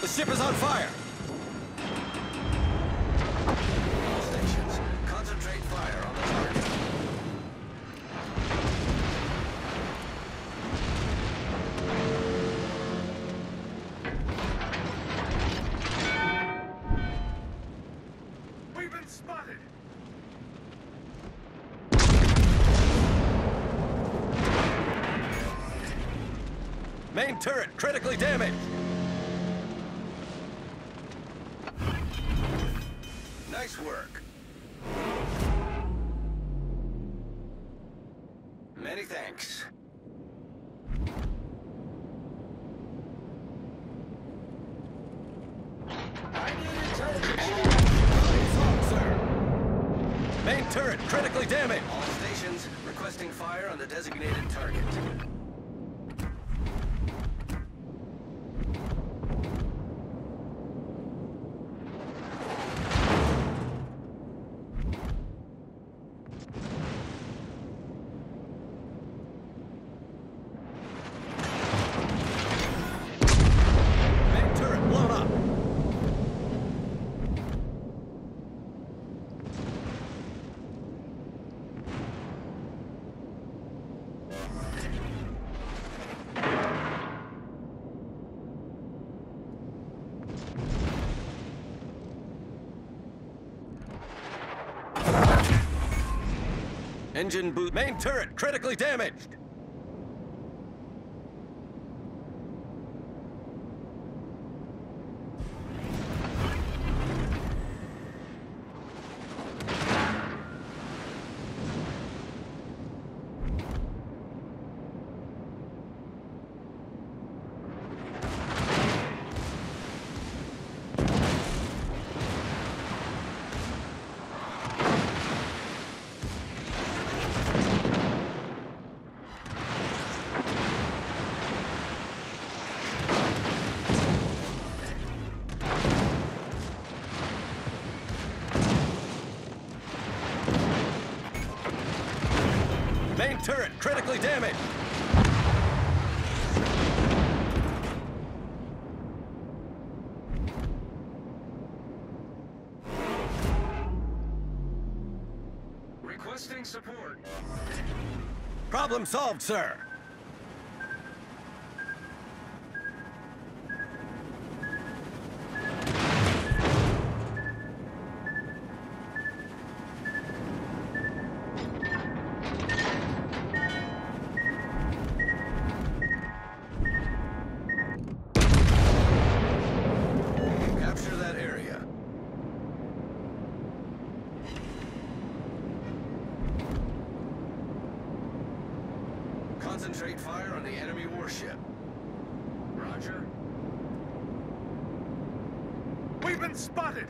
The ship is on fire! All stations, concentrate fire on the target. We've been spotted! Main turret critically damaged! Work. Many thanks. I need intelligence. Assault, sir. Main turret critically damaged. All stations requesting fire on the designated target. Main turret blown up. Engine boot. Main turret critically damaged. Main turret critically damaged. Requesting support. Problem solved, sir. Capture that area. Concentrate fire on the enemy warship. Roger. We've been spotted!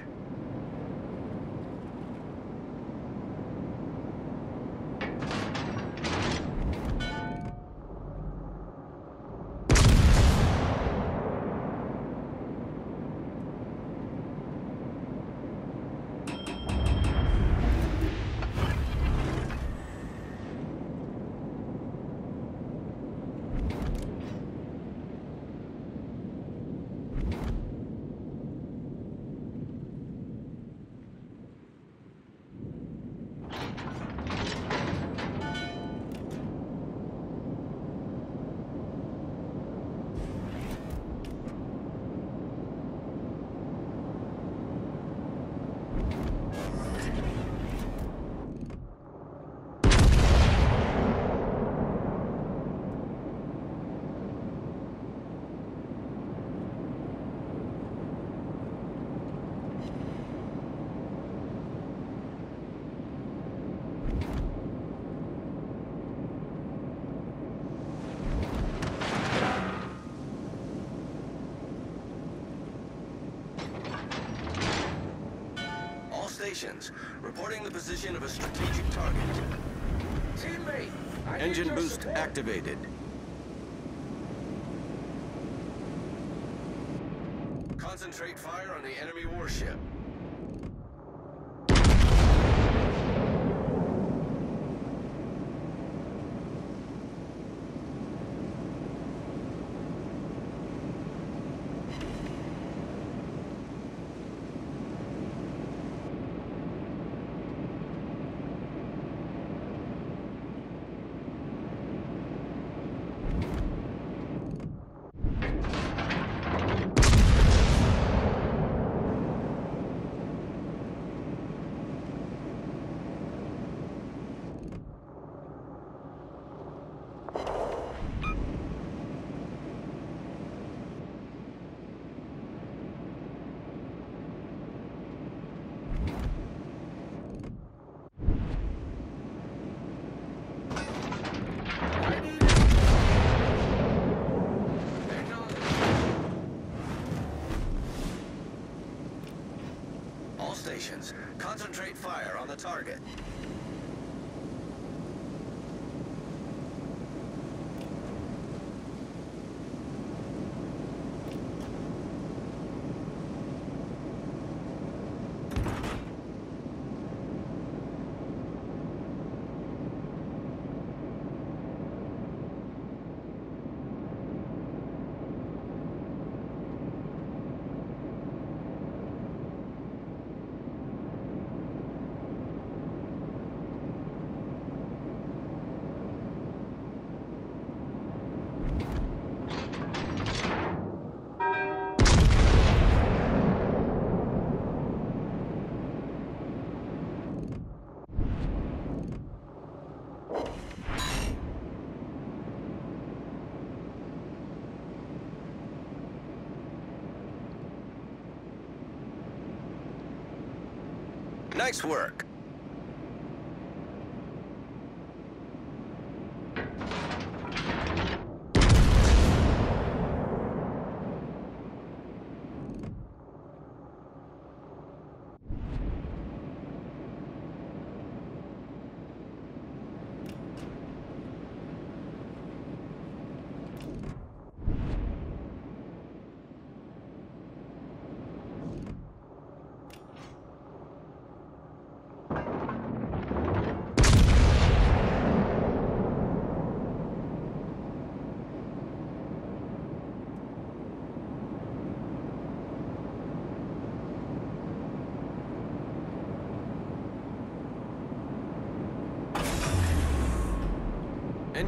Reporting the position of a strategic target. Teammate! I Engine boost support. activated. Concentrate fire on the enemy warship. I need All stations, concentrate fire on the target. Nice work.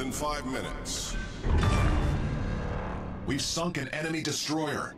in five minutes. We've sunk an enemy destroyer.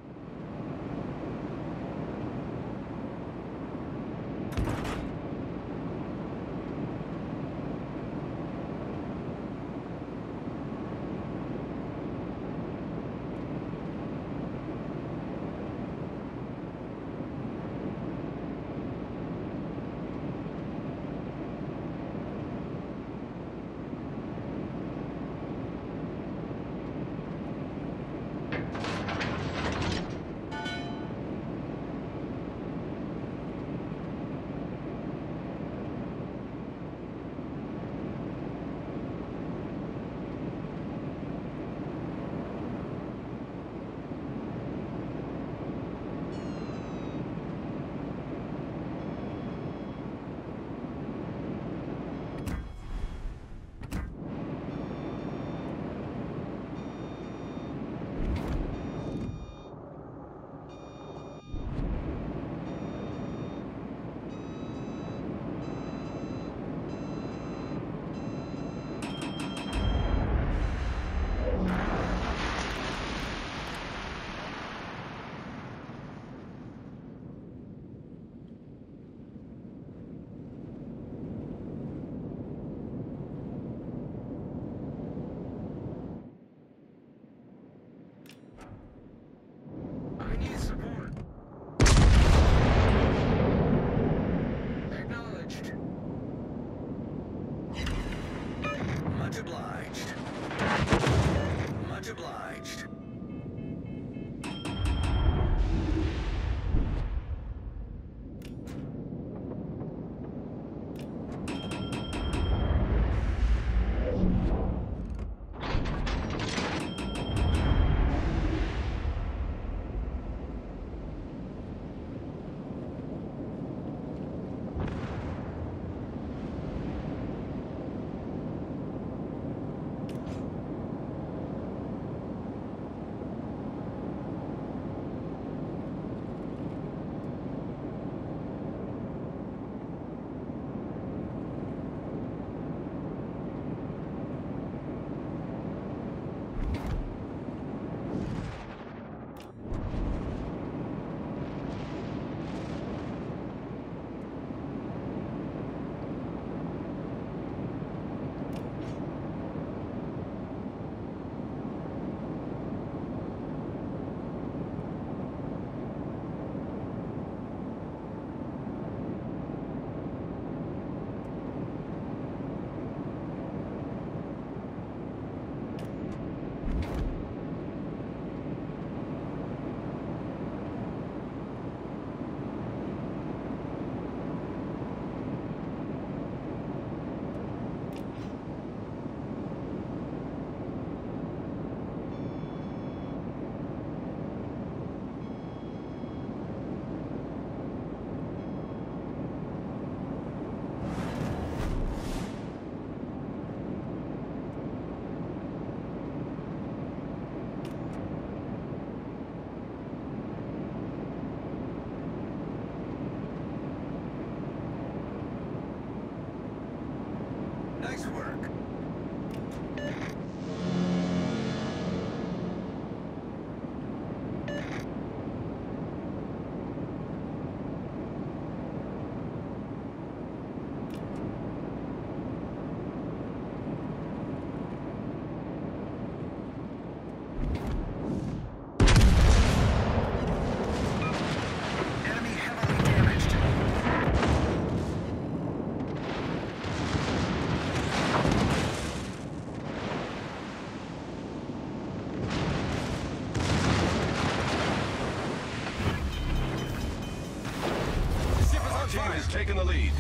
Taken the lead.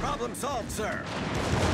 Problem solved, sir.